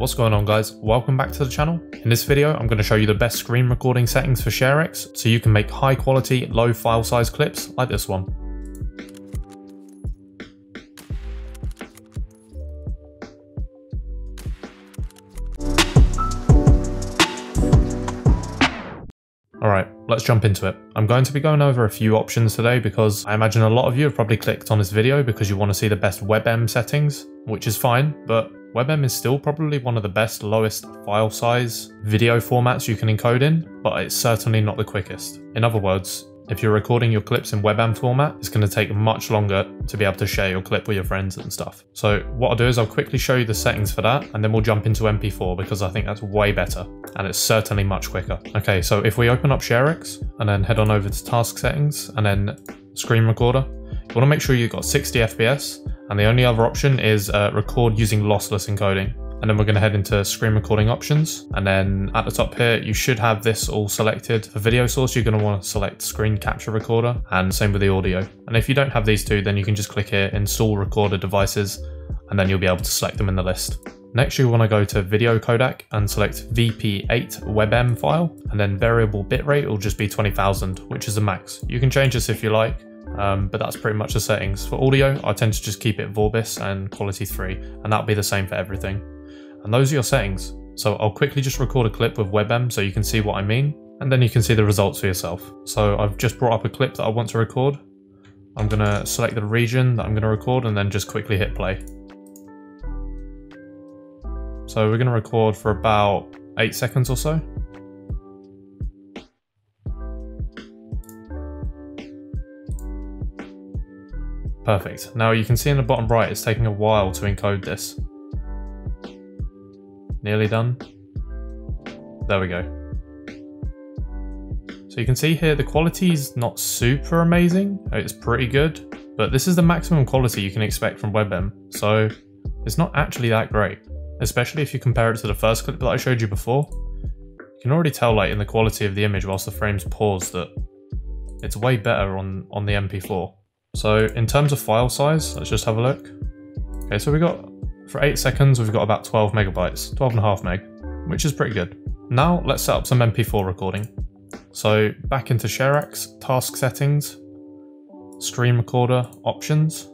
What's going on guys? Welcome back to the channel. In this video, I'm going to show you the best screen recording settings for ShareX so you can make high quality, low file size clips like this one. Alright, let's jump into it. I'm going to be going over a few options today because I imagine a lot of you have probably clicked on this video because you want to see the best WebM settings, which is fine, but WebM is still probably one of the best lowest file size video formats you can encode in, but it's certainly not the quickest. In other words, if you're recording your clips in WebM format, it's going to take much longer to be able to share your clip with your friends and stuff. So what I'll do is I'll quickly show you the settings for that, and then we'll jump into MP4 because I think that's way better, and it's certainly much quicker. Okay, so if we open up ShareX, and then head on over to task settings, and then screen recorder, you want to make sure you've got 60 FPS, and the only other option is uh, record using lossless encoding. And then we're going to head into screen recording options. And then at the top here, you should have this all selected. For video source, you're going to want to select screen capture recorder and same with the audio. And if you don't have these two, then you can just click here, install recorder devices, and then you'll be able to select them in the list. Next, you want to go to video codec and select VP8 WebM file, and then variable bitrate will just be 20,000, which is the max. You can change this if you like, um, but that's pretty much the settings. For audio, I tend to just keep it Vorbis and quality 3, and that'll be the same for everything. And those are your settings. So I'll quickly just record a clip with WebM so you can see what I mean, and then you can see the results for yourself. So I've just brought up a clip that I want to record. I'm going to select the region that I'm going to record and then just quickly hit play. So we're going to record for about 8 seconds or so. Perfect. Now you can see in the bottom right it's taking a while to encode this. Nearly done. There we go. So you can see here the quality is not super amazing. It's pretty good, but this is the maximum quality you can expect from WebM. So it's not actually that great, especially if you compare it to the first clip that I showed you before. You can already tell like in the quality of the image whilst the frames pause that it's way better on, on the MP4. So in terms of file size, let's just have a look. Okay, so we got, for 8 seconds, we've got about 12 megabytes, 12.5 meg, which is pretty good. Now let's set up some MP4 recording. So back into ShareX, task settings, screen recorder options,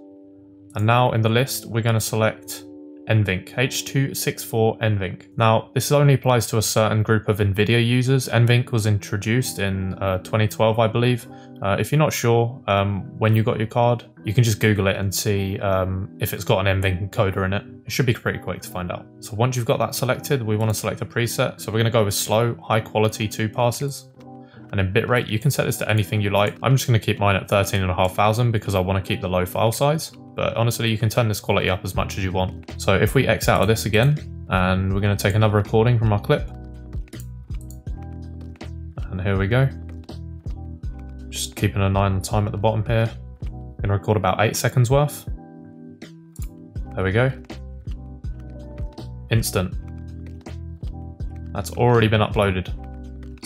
and now in the list we're going to select NVENC, H264 NVENC. Now, this only applies to a certain group of NVIDIA users. NVENC was introduced in uh, 2012, I believe. Uh, if you're not sure um, when you got your card, you can just Google it and see um, if it's got an NVENC encoder in it. It should be pretty quick to find out. So once you've got that selected, we want to select a preset. So we're going to go with slow, high quality two passes. And in bitrate, you can set this to anything you like. I'm just going to keep mine at 13,500 because I want to keep the low file size. But honestly, you can turn this quality up as much as you want. So if we X out of this again, and we're going to take another recording from our clip. And here we go. Just keeping an eye on the time at the bottom here. Going to record about 8 seconds worth. There we go. Instant. That's already been uploaded.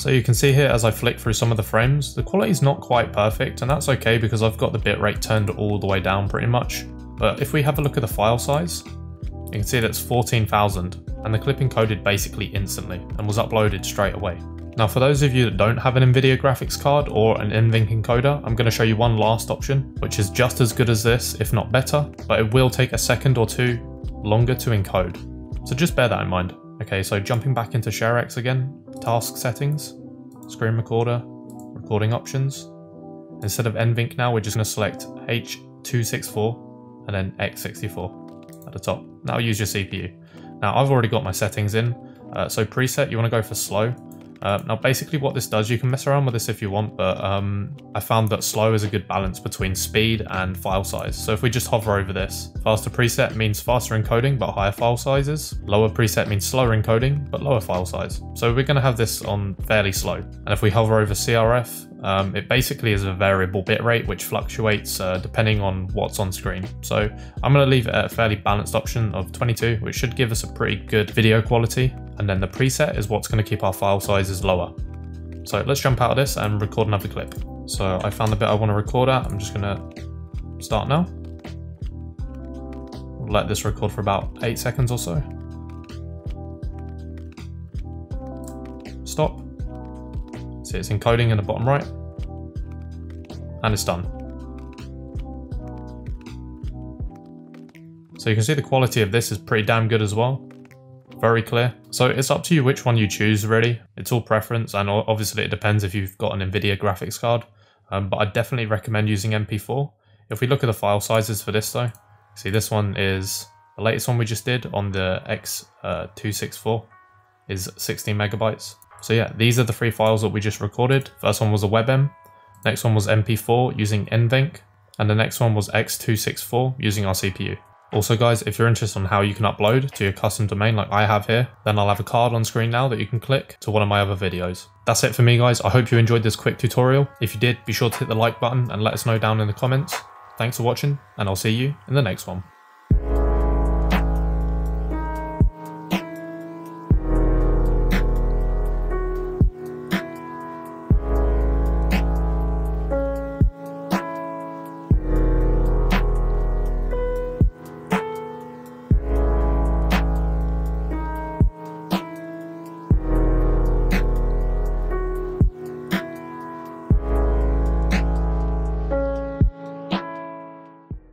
So you can see here as I flick through some of the frames, the quality is not quite perfect and that's okay because I've got the bitrate turned all the way down pretty much. But if we have a look at the file size, you can see that it's 14,000 and the clip encoded basically instantly and was uploaded straight away. Now for those of you that don't have an Nvidia graphics card or an NVENC encoder, I'm going to show you one last option, which is just as good as this, if not better, but it will take a second or two longer to encode. So just bear that in mind. Okay, so jumping back into ShareX again, task settings, screen recorder, recording options. Instead of NVENC now, we're just going to select H264 and then X264 at the top. That'll use your CPU. Now I've already got my settings in, uh, so preset you want to go for slow. Uh, now basically what this does, you can mess around with this if you want, but um, I found that slow is a good balance between speed and file size. So if we just hover over this, faster preset means faster encoding but higher file sizes. Lower preset means slower encoding but lower file size. So we're going to have this on fairly slow. And if we hover over CRF, um, it basically is a variable bitrate which fluctuates uh, depending on what's on screen. So I'm going to leave it at a fairly balanced option of 22, which should give us a pretty good video quality. And then the preset is what's going to keep our file sizes lower. So let's jump out of this and record another clip. So I found the bit I want to record at. I'm just going to start now. Let this record for about 8 seconds or so. Stop. See it's encoding in the bottom right. And it's done. So you can see the quality of this is pretty damn good as well. Very clear. So it's up to you which one you choose really. It's all preference and obviously it depends if you've got an NVIDIA graphics card. Um, but I definitely recommend using MP4. If we look at the file sizes for this though, see this one is the latest one we just did on the X264 uh, is 16 megabytes. So yeah, these are the three files that we just recorded. First one was a WebM, next one was MP4 using NVENC, and the next one was X264 using our CPU. Also guys, if you're interested on how you can upload to your custom domain like I have here, then I'll have a card on screen now that you can click to one of my other videos. That's it for me guys, I hope you enjoyed this quick tutorial. If you did, be sure to hit the like button and let us know down in the comments. Thanks for watching, and I'll see you in the next one.